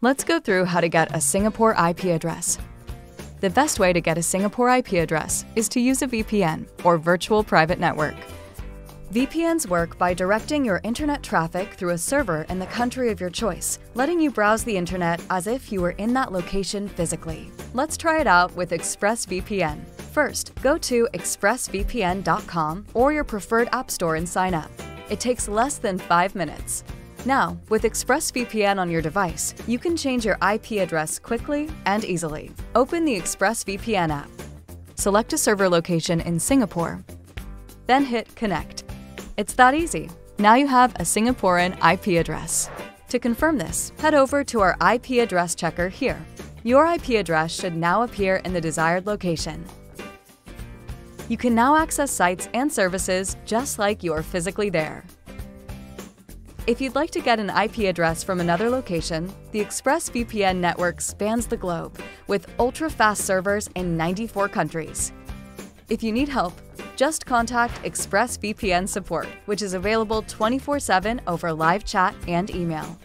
Let's go through how to get a Singapore IP address. The best way to get a Singapore IP address is to use a VPN, or Virtual Private Network. VPNs work by directing your internet traffic through a server in the country of your choice, letting you browse the internet as if you were in that location physically. Let's try it out with ExpressVPN. First, go to expressvpn.com or your preferred app store and sign up. It takes less than five minutes. Now, with ExpressVPN on your device, you can change your IP address quickly and easily. Open the ExpressVPN app. Select a server location in Singapore, then hit Connect. It's that easy. Now you have a Singaporean IP address. To confirm this, head over to our IP address checker here. Your IP address should now appear in the desired location. You can now access sites and services just like you're physically there. If you'd like to get an IP address from another location, the ExpressVPN network spans the globe with ultra-fast servers in 94 countries. If you need help, just contact ExpressVPN support, which is available 24 7 over live chat and email.